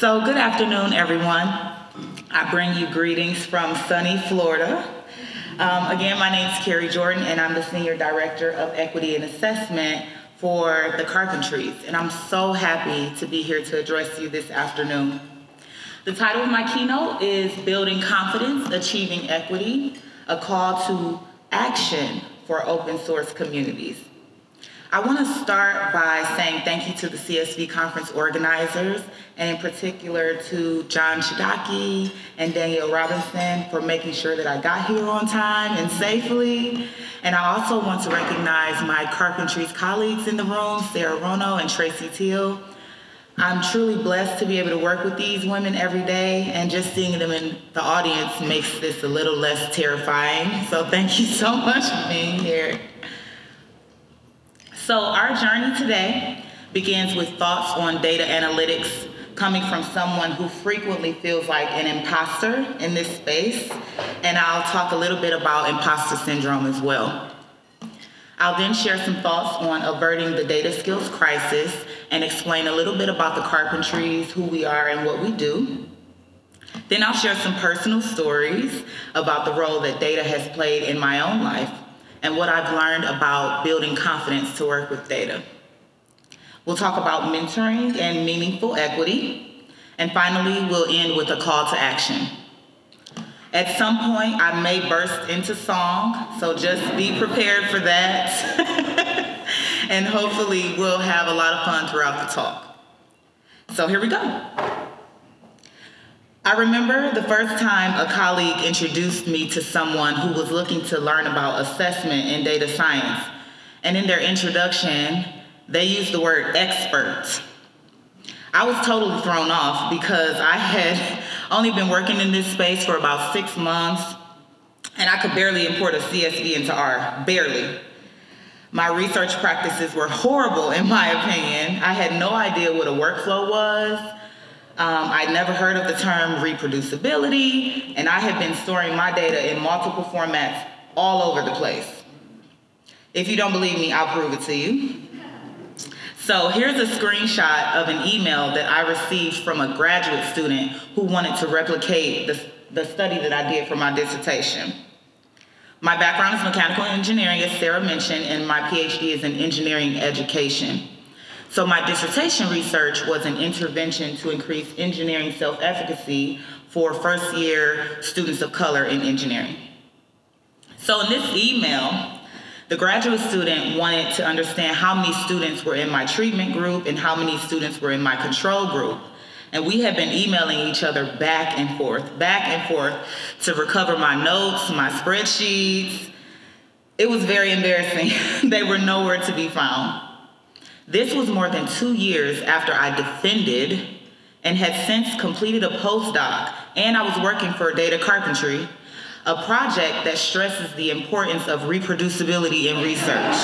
So, good afternoon, everyone. I bring you greetings from sunny Florida. Um, again, my name is Kari Jordan, and I'm the Senior Director of Equity and Assessment for the Carpentries. And I'm so happy to be here to address you this afternoon. The title of my keynote is Building Confidence, Achieving Equity, a call to action for open source communities. I want to start by saying thank you to the CSV conference organizers, and in particular to John Chodacki and Danielle Robinson for making sure that I got here on time and safely. And I also want to recognize my Carpentries colleagues in the room, Serah Rono and Tracy Teal. I'm truly blessed to be able to work with these women every day, and just seeing them in the audience makes this a little less terrifying. So thank you so much for being here. So our journey today begins with thoughts on data analytics coming from someone who frequently feels like an imposter in this space, and I'll talk a little bit about imposter syndrome as well. I'll then share some thoughts on averting the data skills crisis and explain a little bit about the carpentries, who we are, and what we do. Then I'll share some personal stories about the role that data has played in my own life and what I've learned about building confidence to work with data. We'll talk about mentoring and meaningful equity. And finally, we'll end with a call to action. At some point, I may burst into song, so just be prepared for that. and hopefully, we'll have a lot of fun throughout the talk. So here we go. I remember the first time a colleague introduced me to someone who was looking to learn about assessment in data science. And in their introduction, they used the word expert. I was totally thrown off because I had only been working in this space for about six months and I could barely import a CSV into R, barely. My research practices were horrible in my opinion. I had no idea what a workflow was. Um, I'd never heard of the term reproducibility, and I had been storing my data in multiple formats all over the place. If you don't believe me, I'll prove it to you. So here's a screenshot of an email that I received from a graduate student who wanted to replicate the, the study that I did for my dissertation. My background is mechanical engineering, as Sarah mentioned, and my PhD is in engineering education. So my dissertation research was an intervention to increase engineering self-efficacy for first year students of color in engineering. So in this email, the graduate student wanted to understand how many students were in my treatment group and how many students were in my control group. And we had been emailing each other back and forth, back and forth to recover my notes, my spreadsheets. It was very embarrassing. they were nowhere to be found. This was more than two years after I defended and had since completed a postdoc, and I was working for Data Carpentry, a project that stresses the importance of reproducibility in research.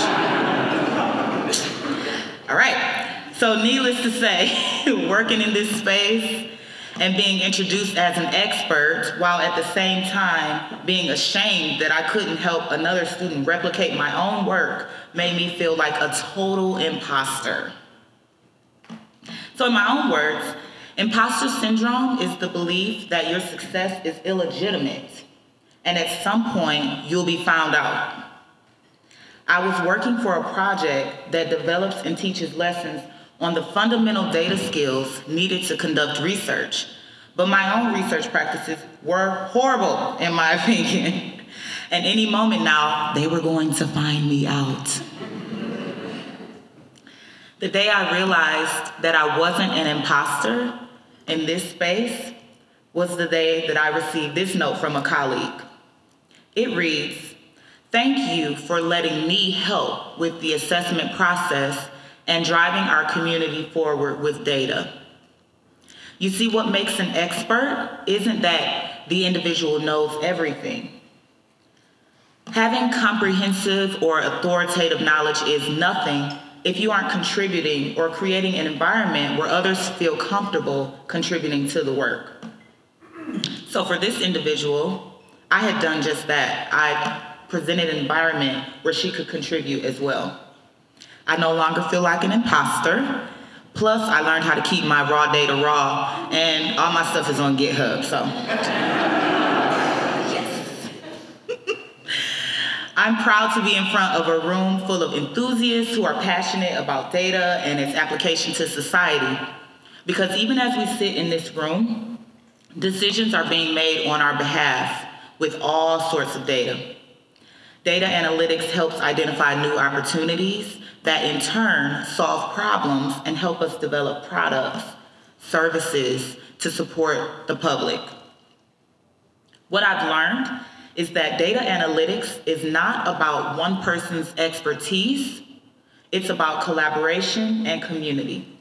All right, so needless to say, working in this space and being introduced as an expert while at the same time being ashamed that I couldn't help another student replicate my own work made me feel like a total imposter. So in my own words, imposter syndrome is the belief that your success is illegitimate and at some point you'll be found out. I was working for a project that develops and teaches lessons on the fundamental data skills needed to conduct research. But my own research practices were horrible, in my opinion. And any moment now, they were going to find me out. The day I realized that I wasn't an imposter in this space was the day that I received this note from a colleague. It reads, Thank you for letting me help with the assessment process and driving our community forward with data. You see, what makes an expert isn't that the individual knows everything. Having comprehensive or authoritative knowledge is nothing if you aren't contributing or creating an environment where others feel comfortable contributing to the work. So for this individual, I had done just that. I presented an environment where she could contribute as well. I no longer feel like an imposter, Plus, I learned how to keep my raw data raw, and all my stuff is on GitHub, so. yes. I'm proud to be in front of a room full of enthusiasts who are passionate about data and its application to society. Because even as we sit in this room, decisions are being made on our behalf with all sorts of data. Data analytics helps identify new opportunities that in turn solve problems and help us develop products, services to support the public. What I've learned is that data analytics is not about one person's expertise, it's about collaboration and community.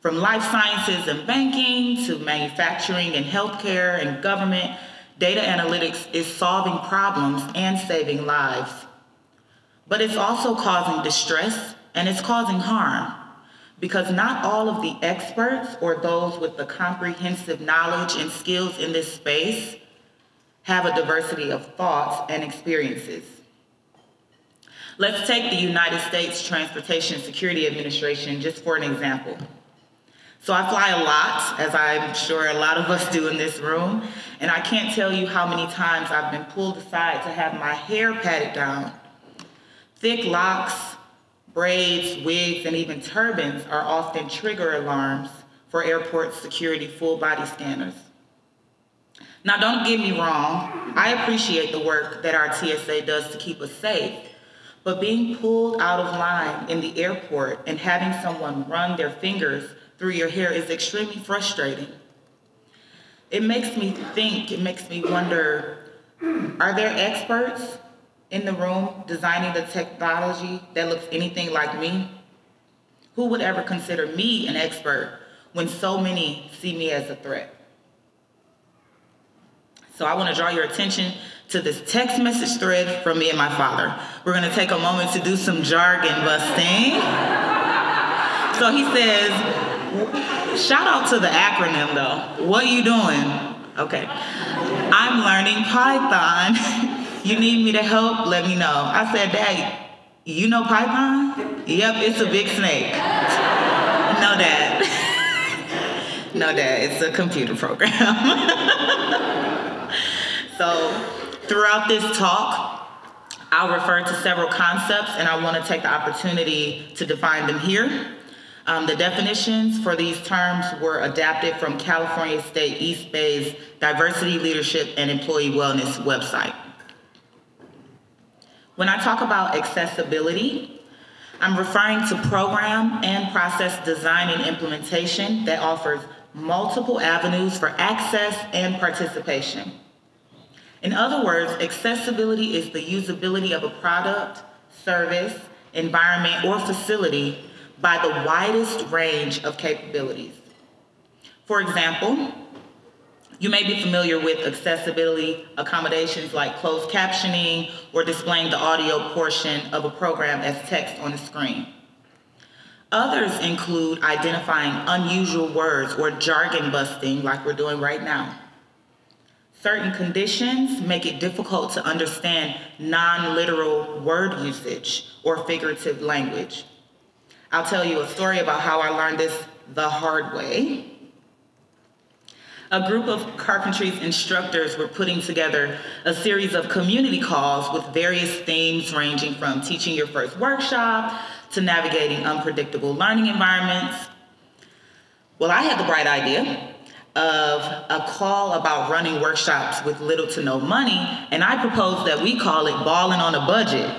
From life sciences and banking to manufacturing and healthcare and government, data analytics is solving problems and saving lives. But it's also causing distress and it's causing harm because not all of the experts or those with the comprehensive knowledge and skills in this space have a diversity of thoughts and experiences. Let's take the United States Transportation Security Administration just for an example. So I fly a lot, as I'm sure a lot of us do in this room, and I can't tell you how many times I've been pulled aside to have my hair patted down. Thick locks, braids, wigs, and even turbans are often trigger alarms for airport security full body scanners. Now don't get me wrong, I appreciate the work that our TSA does to keep us safe, but being pulled out of line in the airport and having someone run their fingers through your hair is extremely frustrating. It makes me think, it makes me wonder, are there experts in the room designing the technology that looks anything like me? Who would ever consider me an expert when so many see me as a threat? So I want to draw your attention to this text message thread from me and my father. We're going to take a moment to do some jargon busting. So he says, Shout out to the acronym though. What are you doing? Okay. I'm learning Python. you need me to help? Let me know. I said, Dad, you know Python? Yep, it's a big snake. no, Dad. no, Dad, it's a computer program. so, throughout this talk, I'll refer to several concepts and I want to take the opportunity to define them here. Um, the definitions for these terms were adapted from California State East Bay's Diversity, Leadership, and Employee Wellness website. When I talk about accessibility, I'm referring to program and process design and implementation that offers multiple avenues for access and participation. In other words, accessibility is the usability of a product, service, environment, or facility by the widest range of capabilities. For example, you may be familiar with accessibility accommodations like closed captioning or displaying the audio portion of a program as text on the screen. Others include identifying unusual words or jargon busting like we're doing right now. Certain conditions make it difficult to understand non-literal word usage or figurative language. I'll tell you a story about how I learned this the hard way. A group of Carpentries instructors were putting together a series of community calls with various themes ranging from teaching your first workshop to navigating unpredictable learning environments. Well, I had the bright idea of a call about running workshops with little to no money, and I proposed that we call it Balling on a Budget.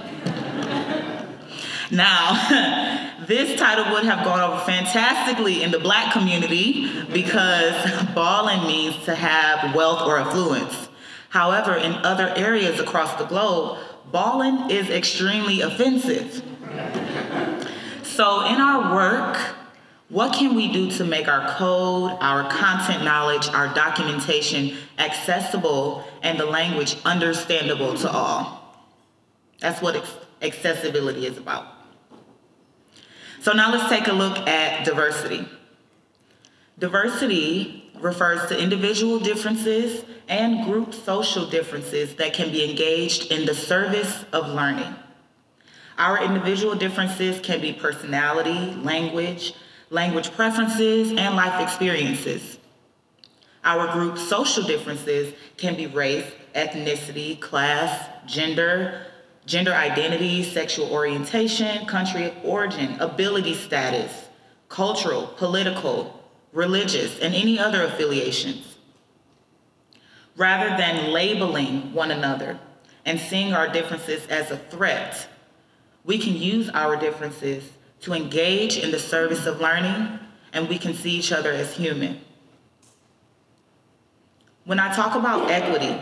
now, This title would have gone over fantastically in the black community because balling means to have wealth or affluence. However, in other areas across the globe, balling is extremely offensive. So in our work, what can we do to make our code, our content knowledge, our documentation accessible and the language understandable to all? That's what accessibility is about. So now let's take a look at diversity. Diversity refers to individual differences and group social differences that can be engaged in the service of learning. Our individual differences can be personality, language, language preferences, and life experiences. Our group's social differences can be race, ethnicity, class, gender, gender identity, sexual orientation, country of origin, ability status, cultural, political, religious, and any other affiliations. Rather than labeling one another and seeing our differences as a threat, we can use our differences to engage in the service of learning, and we can see each other as human. When I talk about equity,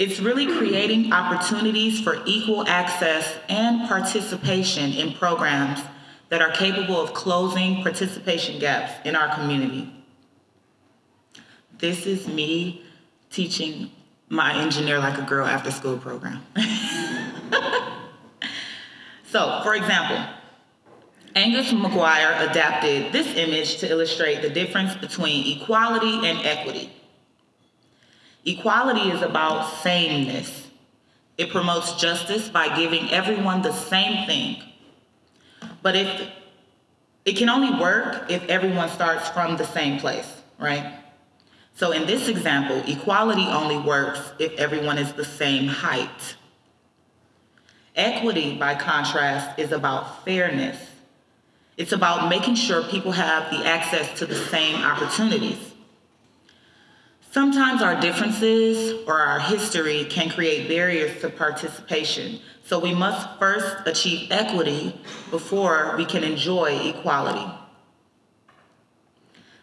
it's really creating opportunities for equal access and participation in programs that are capable of closing participation gaps in our community. This is me teaching my Engineer Like a Girl after school program. so, for example, Angus Maguire adapted this image to illustrate the difference between equality and equity. Equality is about sameness. It promotes justice by giving everyone the same thing. But if it can only work if everyone starts from the same place, right? So in this example, equality only works if everyone is the same height. Equity, by contrast, is about fairness. It's about making sure people have the access to the same opportunities. Sometimes our differences or our history can create barriers to participation, so we must first achieve equity before we can enjoy equality.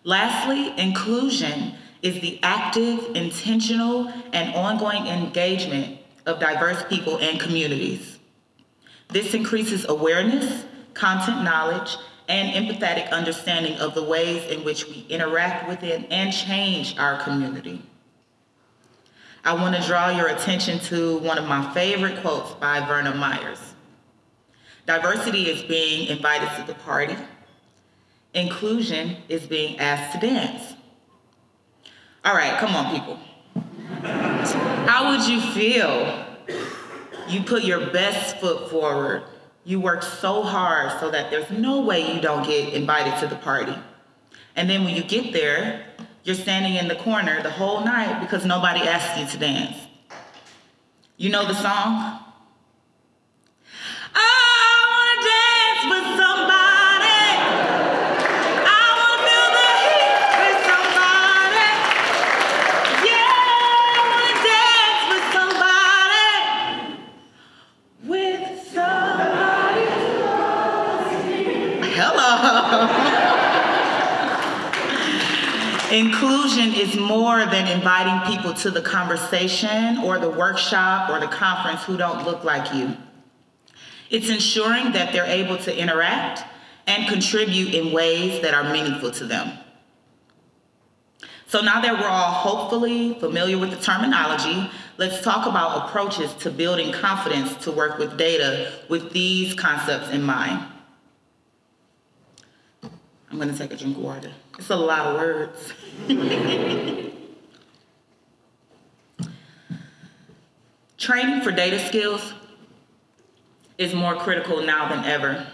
Lastly, inclusion is the active, intentional, and ongoing engagement of diverse people and communities. This increases awareness, content knowledge, and empathetic understanding of the ways in which we interact within and change our community. I want to draw your attention to one of my favorite quotes by Verna Myers. Diversity is being invited to the party. Inclusion is being asked to dance. All right, come on, people. How would you feel? You put your best foot forward. You work so hard so that there's no way you don't get invited to the party. And then when you get there, you're standing in the corner the whole night because nobody asked you to dance. You know the song? Inclusion is more than inviting people to the conversation or the workshop or the conference who don't look like you. It's ensuring that they're able to interact and contribute in ways that are meaningful to them. So now that we're all hopefully familiar with the terminology, let's talk about approaches to building confidence to work with data with these concepts in mind. I'm gonna take a drink of water. It's a lot of words. Training for data skills is more critical now than ever.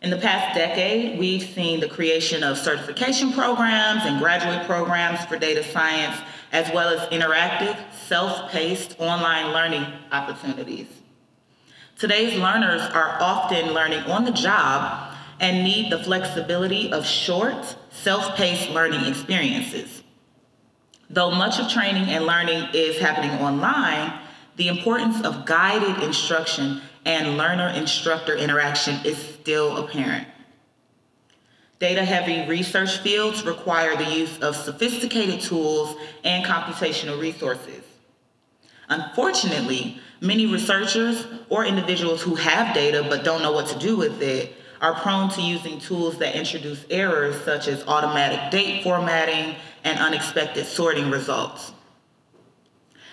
In the past decade, we've seen the creation of certification programs and graduate programs for data science, as well as interactive, self-paced online learning opportunities. Today's learners are often learning on the job and need the flexibility of short, self-paced learning experiences. Though much of training and learning is happening online, the importance of guided instruction and learner-instructor interaction is still apparent. Data-heavy research fields require the use of sophisticated tools and computational resources. Unfortunately, many researchers or individuals who have data but don't know what to do with it are prone to using tools that introduce errors such as automatic date formatting and unexpected sorting results.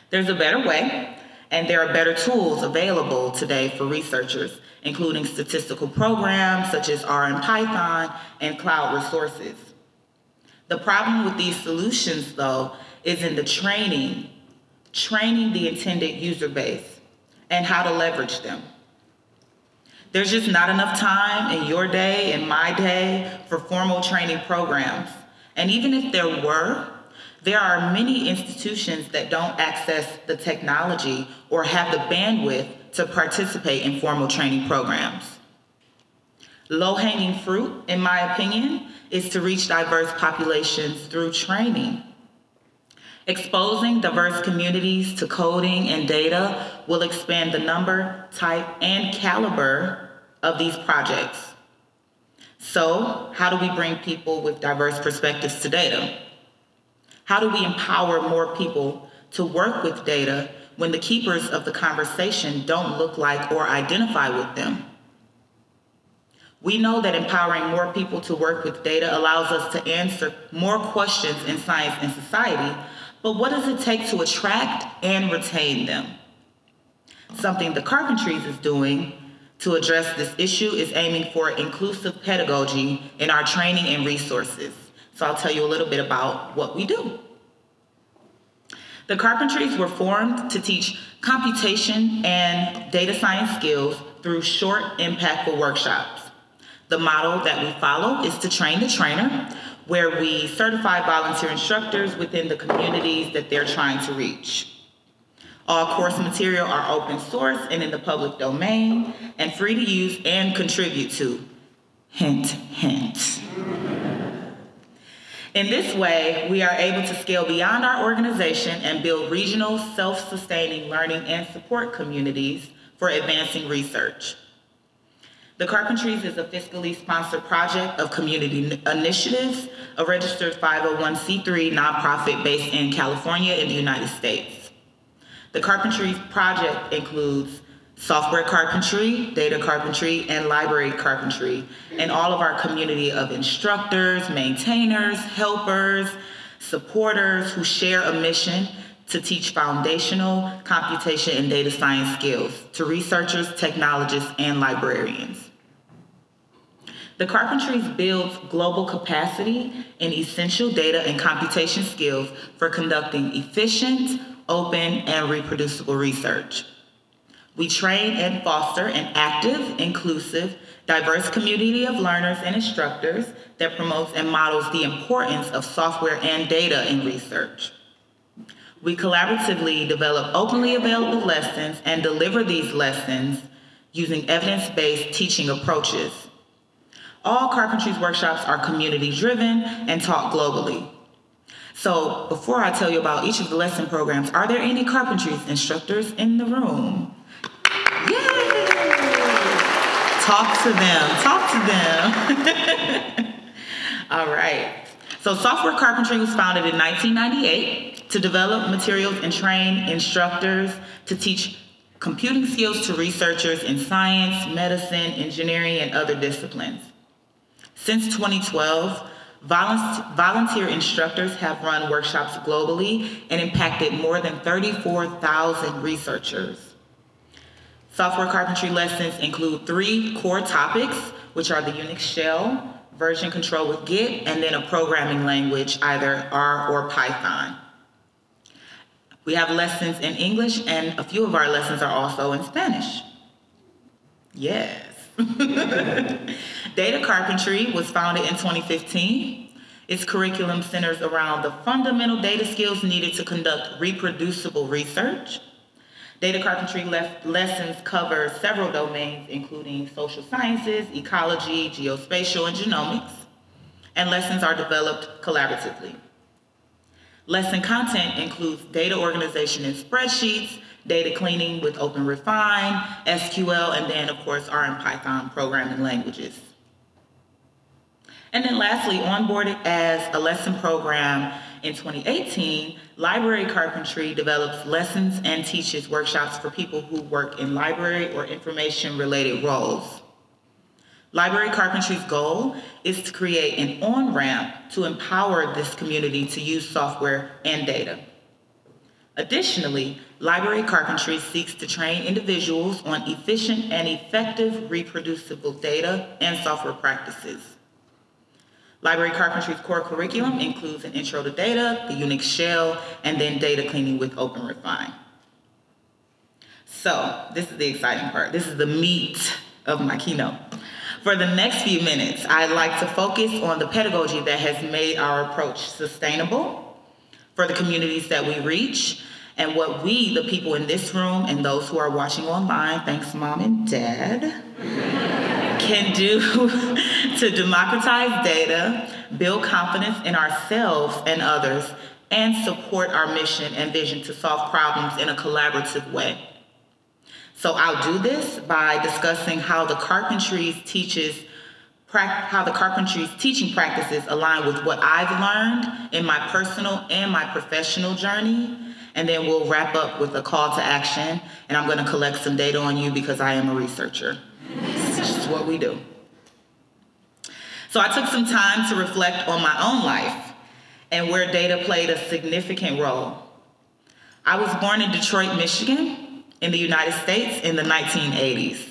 There's a better way, and there are better tools available today for researchers, including statistical programs such as R and Python and cloud resources. The problem with these solutions, though, is in the training, training the intended user base and how to leverage them. There's just not enough time in your day and my day for formal training programs. And even if there were, there are many institutions that don't access the technology or have the bandwidth to participate in formal training programs. Low hanging fruit, in my opinion, is to reach diverse populations through training. Exposing diverse communities to coding and data will expand the number, type, and caliber of these projects. So, how do we bring people with diverse perspectives to data? How do we empower more people to work with data when the keepers of the conversation don't look like or identify with them? We know that empowering more people to work with data allows us to answer more questions in science and society, but what does it take to attract and retain them? Something the Carpentries is doing to address this issue is aiming for inclusive pedagogy in our training and resources. So I'll tell you a little bit about what we do. The Carpentries were formed to teach computation and data science skills through short, impactful workshops. The model that we follow is to train the trainer, where we certify volunteer instructors within the communities that they're trying to reach. All course material are open source and in the public domain and free to use and contribute to. Hint, hint. In this way, we are able to scale beyond our organization and build regional self-sustaining learning and support communities for advancing research. The Carpentries is a fiscally sponsored project of Community Initiatives, a registered 501c3 nonprofit based in California in the United States. The Carpentries project includes software carpentry, data carpentry, and library carpentry, and all of our community of instructors, maintainers, helpers, supporters who share a mission to teach foundational computation and data science skills to researchers, technologists, and librarians. The Carpentries builds global capacity in essential data and computation skills for conducting efficient, open, and reproducible research. We train and foster an active, inclusive, diverse community of learners and instructors that promotes and models the importance of software and data in research. We collaboratively develop openly available lessons and deliver these lessons using evidence-based teaching approaches. All Carpentries workshops are community-driven and taught globally. So before I tell you about each of the lesson programs, are there any Carpentries instructors in the room? Talk to them. Talk to them. All right. So Software Carpentry was founded in 1998 to develop materials and train instructors to teach computing skills to researchers in science, medicine, engineering, and other disciplines. Since 2012, volunteer instructors have run workshops globally and impacted more than 34,000 researchers. Software carpentry lessons include three core topics, which are the Unix shell, version control with Git, and then a programming language, either R or Python. We have lessons in English, and a few of our lessons are also in Spanish. Yes. Data Carpentry was founded in 2015. Its curriculum centers around the fundamental data skills needed to conduct reproducible research, Data carpentry lessons cover several domains, including social sciences, ecology, geospatial, and genomics, and lessons are developed collaboratively. Lesson content includes data organization in spreadsheets, data cleaning with OpenRefine, SQL, and then, of course, R and Python programming languages. And then lastly, onboarded as a lesson program in 2018, Library Carpentry develops lessons and teaches workshops for people who work in library or information related roles. Library Carpentry's goal is to create an on-ramp to empower this community to use software and data. Additionally, Library Carpentry seeks to train individuals on efficient and effective reproducible data and software practices. Library Carpentry's core curriculum includes an intro to data, the Unix shell, and then data cleaning with OpenRefine. So this is the exciting part. This is the meat of my keynote. For the next few minutes, I'd like to focus on the pedagogy that has made our approach sustainable for the communities that we reach and what we, the people in this room and those who are watching online, thanks mom and dad, can do to democratize data, build confidence in ourselves and others, and support our mission and vision to solve problems in a collaborative way. So I'll do this by discussing how the Carpentries teaches how the Carpentries teaching practices align with what I've learned in my personal and my professional journey. And then we'll wrap up with a call to action. And I'm going to collect some data on you because I am a researcher. It's just what we do. So I took some time to reflect on my own life and where data played a significant role. I was born in Detroit, Michigan, in the United States in the 1980s.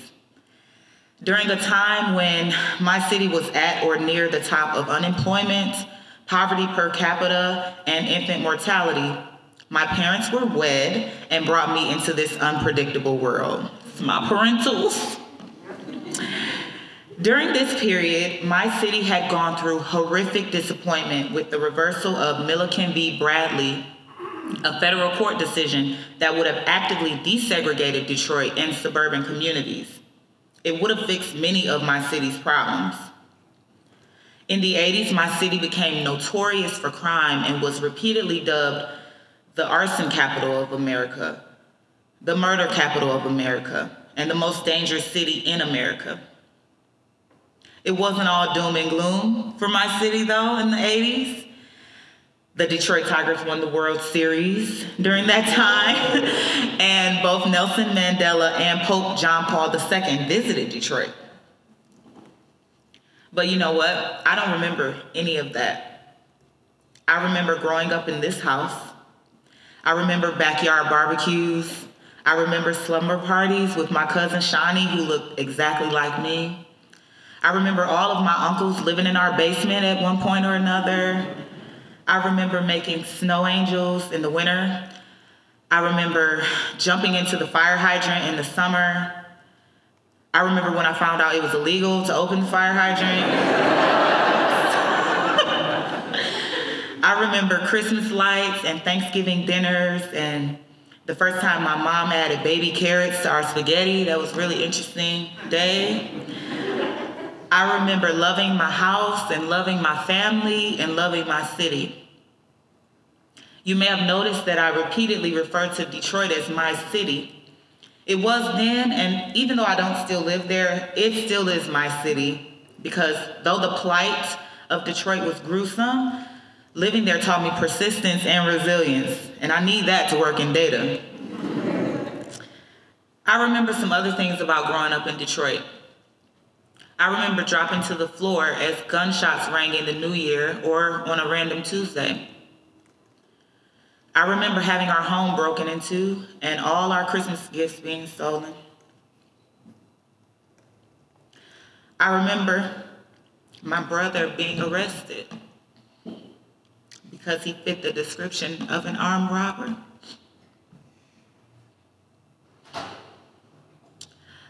During a time when my city was at or near the top of unemployment, poverty per capita, and infant mortality, my parents were wed and brought me into this unpredictable world. My parentals. During this period, my city had gone through horrific disappointment with the reversal of Milliken v. Bradley, a federal court decision that would have actively desegregated Detroit and suburban communities. It would have fixed many of my city's problems. In the 80s, my city became notorious for crime and was repeatedly dubbed the arson capital of America, the murder capital of America, and the most dangerous city in America. It wasn't all doom and gloom for my city though in the 80s. The Detroit Tigers won the World Series during that time, and both Nelson Mandela and Pope John Paul II visited Detroit. But you know what? I don't remember any of that. I remember growing up in this house. I remember backyard barbecues. I remember slumber parties with my cousin Shawnee, who looked exactly like me. I remember all of my uncles living in our basement at one point or another. I remember making snow angels in the winter. I remember jumping into the fire hydrant in the summer. I remember when I found out it was illegal to open the fire hydrant. I remember Christmas lights and Thanksgiving dinners and the first time my mom added baby carrots to our spaghetti. That was really interesting day. I remember loving my house and loving my family and loving my city. You may have noticed that I repeatedly refer to Detroit as my city. It was then, and even though I don't still live there, it still is my city because though the plight of Detroit was gruesome, living there taught me persistence and resilience, and I need that to work in data. I remember some other things about growing up in Detroit. I remember dropping to the floor as gunshots rang in the new year or on a random Tuesday. I remember having our home broken into and all our Christmas gifts being stolen. I remember my brother being arrested because he fit the description of an armed robber.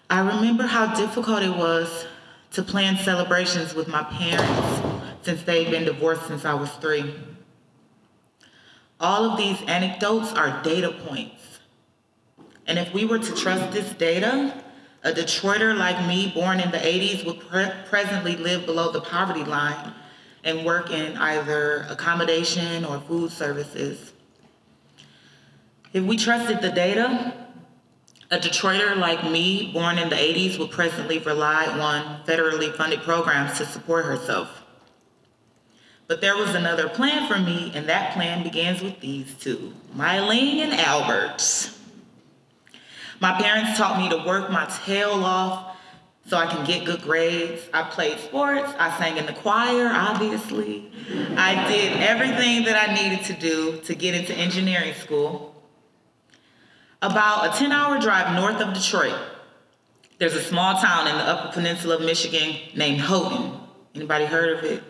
I remember how difficult it was to plan celebrations with my parents since they've been divorced since I was three. All of these anecdotes are data points. And if we were to trust this data, a Detroiter like me, born in the 80s, would pre presently live below the poverty line and work in either accommodation or food services. If we trusted the data, a Detroiter like me, born in the 80s, would presently rely on federally funded programs to support herself. But there was another plan for me, and that plan begins with these two, Mylene and Albert. My parents taught me to work my tail off so I can get good grades. I played sports, I sang in the choir, obviously. I did everything that I needed to do to get into engineering school. About a 10 hour drive north of Detroit, there's a small town in the Upper Peninsula of Michigan named Houghton. Anybody heard of it?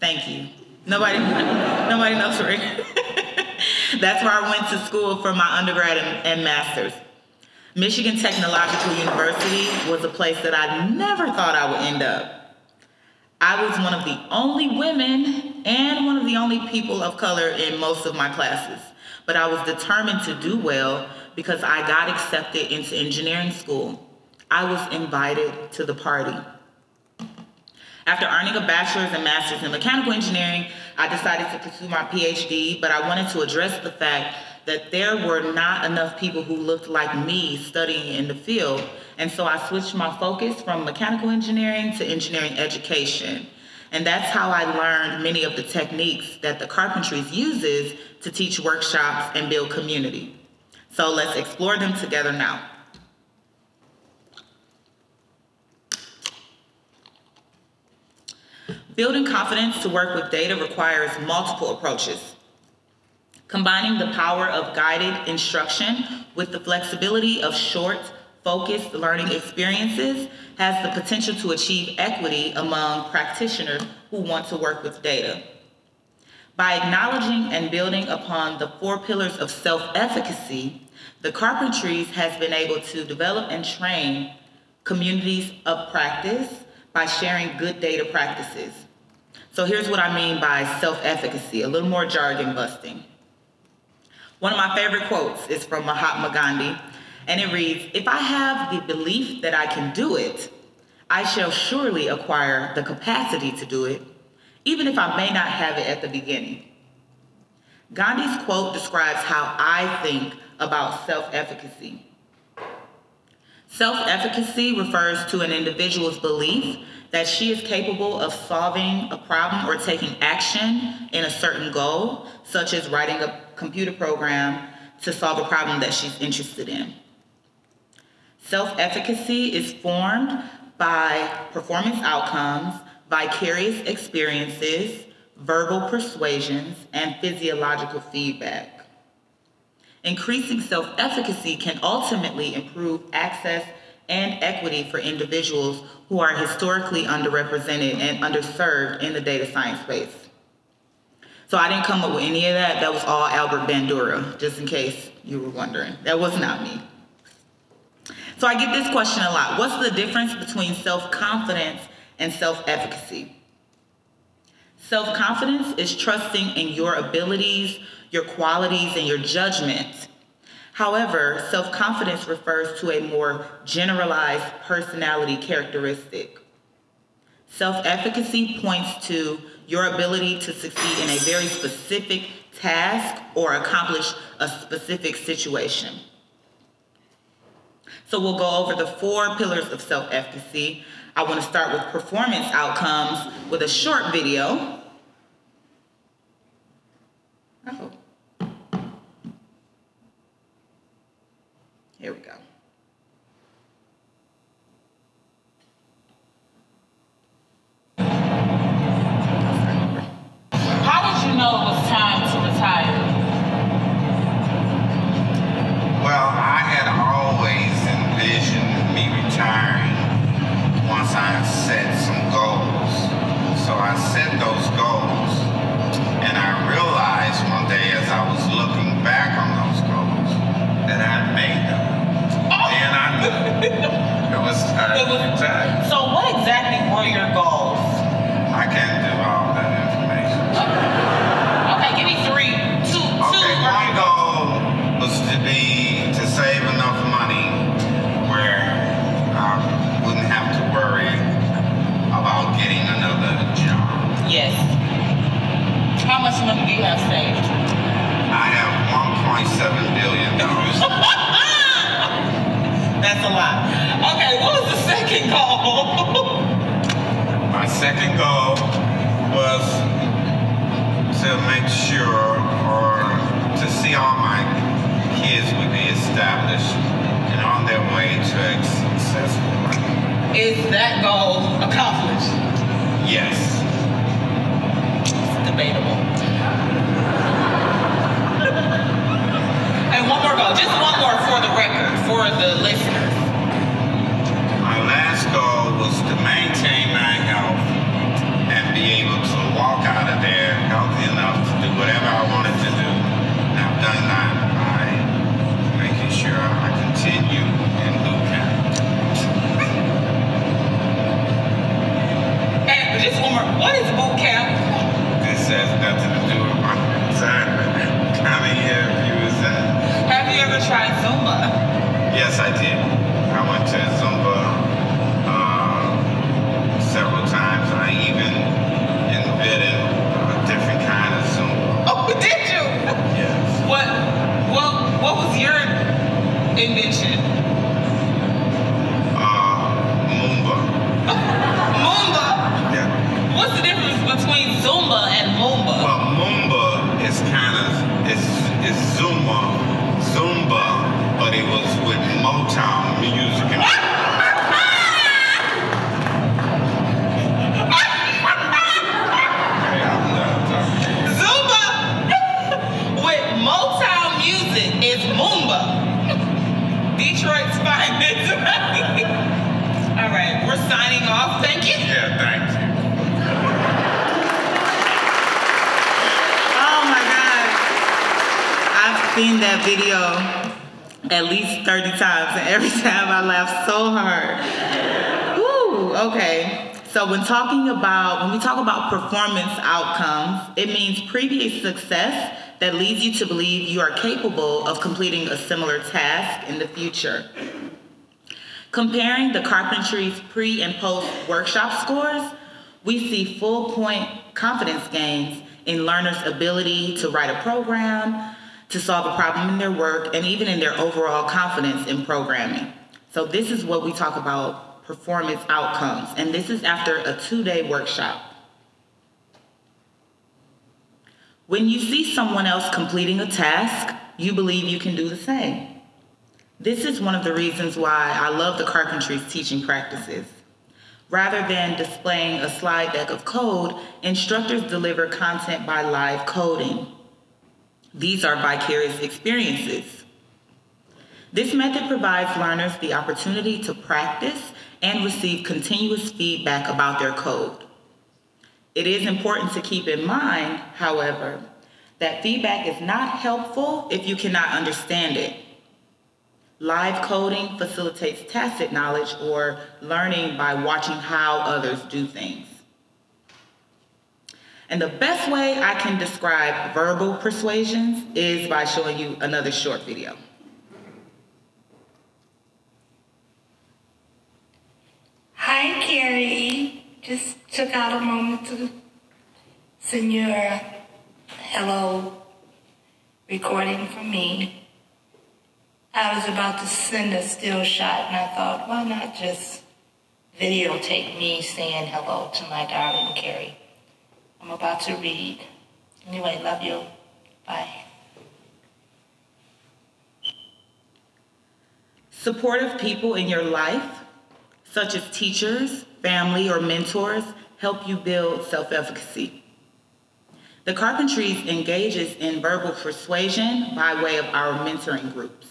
Thank you. Nobody, nobody knows where That's where I went to school for my undergrad and, and master's. Michigan Technological University was a place that I never thought I would end up. I was one of the only women and one of the only people of color in most of my classes, but I was determined to do well because I got accepted into engineering school. I was invited to the party. After earning a bachelor's and master's in mechanical engineering, I decided to pursue my PhD, but I wanted to address the fact that there were not enough people who looked like me studying in the field. And so I switched my focus from mechanical engineering to engineering education. And that's how I learned many of the techniques that the Carpentries uses to teach workshops and build community. So let's explore them together now. Building confidence to work with data requires multiple approaches. Combining the power of guided instruction with the flexibility of short, focused learning experiences has the potential to achieve equity among practitioners who want to work with data. By acknowledging and building upon the four pillars of self-efficacy, the Carpentries has been able to develop and train communities of practice by sharing good data practices. So here's what I mean by self-efficacy, a little more jargon busting. One of my favorite quotes is from Mahatma Gandhi, and it reads, if I have the belief that I can do it, I shall surely acquire the capacity to do it, even if I may not have it at the beginning. Gandhi's quote describes how I think about self-efficacy. Self-efficacy refers to an individual's belief that she is capable of solving a problem or taking action in a certain goal, such as writing a computer program to solve a problem that she's interested in. Self-efficacy is formed by performance outcomes, vicarious experiences, verbal persuasions, and physiological feedback. Increasing self-efficacy can ultimately improve access and equity for individuals who are historically underrepresented and underserved in the data science space. So I didn't come up with any of that. That was all Albert Bandura, just in case you were wondering. That was not me. So I get this question a lot. What's the difference between self-confidence and self-efficacy? Self-confidence is trusting in your abilities, your qualities, and your judgment However, self-confidence refers to a more generalized personality characteristic. Self-efficacy points to your ability to succeed in a very specific task or accomplish a specific situation. So we'll go over the four pillars of self-efficacy. I want to start with performance outcomes with a short video. Oh. I set some goals. So I set those goals and I realized one day as I was looking back on those goals that I made them. Oh! And I knew it was time It was- retire. So what exactly Is that goal accomplished? Yes. It's debatable. and one more goal, just one more for the record, for the listeners. My last goal was to maintain my health and be able to walk out of there healthy enough to do whatever I wanted to do. And I've done that seen that video at least 30 times, and every time I laugh so hard. Woo, okay. So when talking about, when we talk about performance outcomes, it means previous success that leads you to believe you are capable of completing a similar task in the future. Comparing the Carpentries pre and post workshop scores, we see full point confidence gains in learners' ability to write a program, to solve a problem in their work, and even in their overall confidence in programming. So, this is what we talk about performance outcomes, and this is after a two day workshop. When you see someone else completing a task, you believe you can do the same. This is one of the reasons why I love the Carpentries teaching practices. Rather than displaying a slide deck of code, instructors deliver content by live coding. These are vicarious experiences. This method provides learners the opportunity to practice and receive continuous feedback about their code. It is important to keep in mind, however, that feedback is not helpful if you cannot understand it. Live coding facilitates tacit knowledge or learning by watching how others do things. And the best way I can describe verbal persuasions is by showing you another short video. Hi, Kari. Just took out a moment to send you a hello recording for me. I was about to send a still shot, and I thought, why not just videotape me saying hello to my darling Kari? I'm about to read. Anyway, love you. Bye. Supportive people in your life, such as teachers, family, or mentors, help you build self efficacy. The Carpentries engages in verbal persuasion by way of our mentoring groups.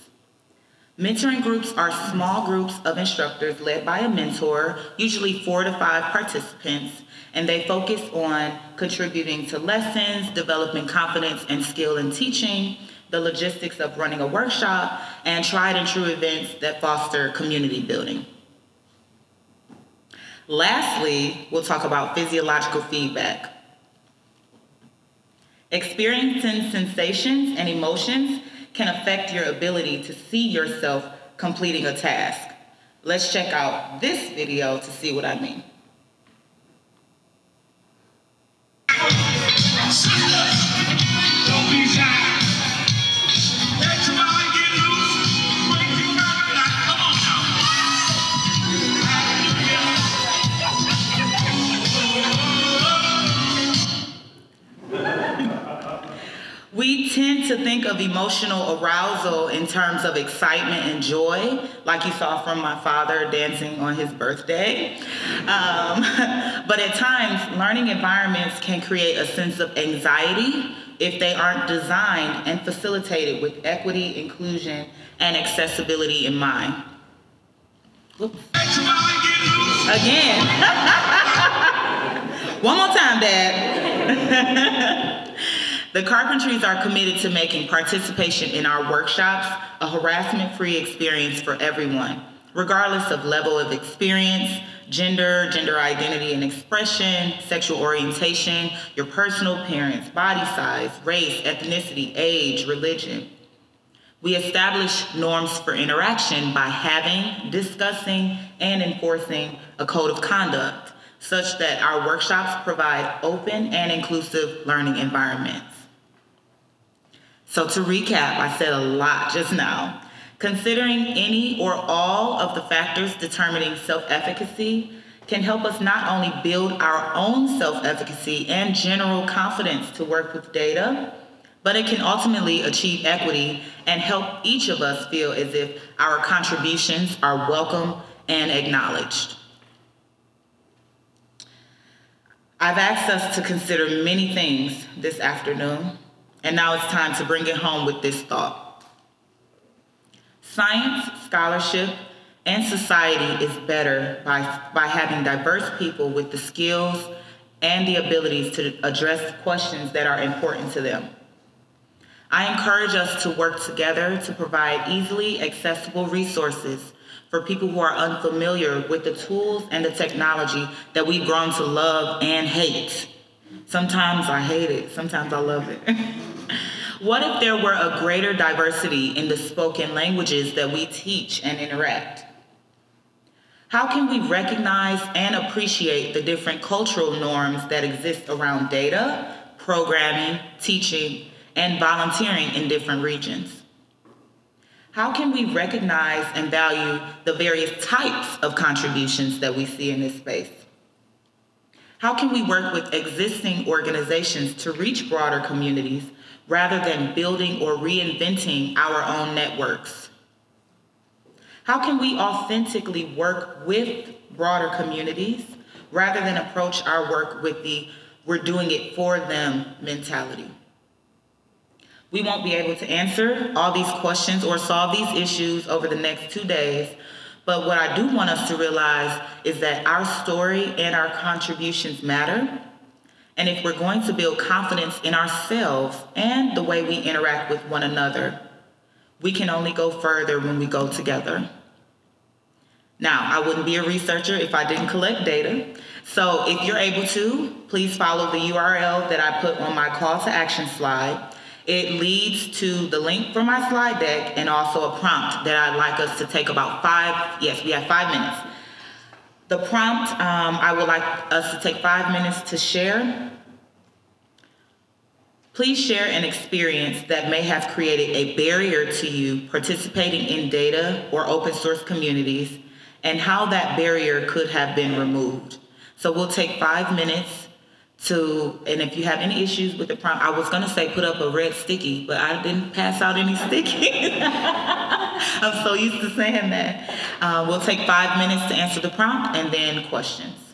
Mentoring groups are small groups of instructors led by a mentor, usually four to five participants, and they focus on contributing to lessons, developing confidence and skill in teaching, the logistics of running a workshop, and tried and true events that foster community building. Lastly, we'll talk about physiological feedback. Experiencing sensations and emotions can affect your ability to see yourself completing a task. Let's check out this video to see what I mean. Tend to think of emotional arousal in terms of excitement and joy, like you saw from my father dancing on his birthday. Um, but at times, learning environments can create a sense of anxiety if they aren't designed and facilitated with equity, inclusion, and accessibility in mind. Loose. Again. One more time, Dad. the Carpentries are committed to making participation in our workshops a harassment free experience for everyone, regardless of level of experience, gender, gender identity and expression, sexual orientation, your personal appearance, body size, race, ethnicity, age, religion. We establish norms for interaction by having, discussing, and enforcing a code of conduct such that our workshops provide open and inclusive learning environments. So to recap, I said a lot just now. Considering any or all of the factors determining self-efficacy can help us not only build our own self-efficacy and general confidence to work with data, but it can ultimately achieve equity and help each of us feel as if our contributions are welcome and acknowledged. I've asked us to consider many things this afternoon, and now it's time to bring it home with this thought. Science, scholarship, and society is better by, by having diverse people with the skills and the abilities to address questions that are important to them. I encourage us to work together to provide easily accessible resources for people who are unfamiliar with the tools and the technology that we've grown to love and hate. Sometimes I hate it, sometimes I love it. what if there were a greater diversity in the spoken languages that we teach and interact? How can we recognize and appreciate the different cultural norms that exist around data, programming, teaching, and volunteering in different regions? How can we recognize and value the various types of contributions that we see in this space? How can we work with existing organizations to reach broader communities rather than building or reinventing our own networks? How can we authentically work with broader communities rather than approach our work with the we're doing it for them mentality? We won't be able to answer all these questions or solve these issues over the next two days, but what I do want us to realize is that our story and our contributions matter. And if we're going to build confidence in ourselves and the way we interact with one another, we can only go further when we go together. Now, I wouldn't be a researcher if I didn't collect data. So if you're able to, please follow the URL that I put on my call to action slide. It leads to the link for my slide deck and also a prompt that I'd like us to take about five, yes, we have five minutes. The prompt, um, I would like us to take five minutes to share. Please share an experience that may have created a barrier to you participating in data or open source communities and how that barrier could have been removed. So we'll take five minutes to and if you have any issues with the prompt i was going to say put up a red sticky but i didn't pass out any stickies i'm so used to saying that. Uh, we'll take five minutes to answer the prompt and then questions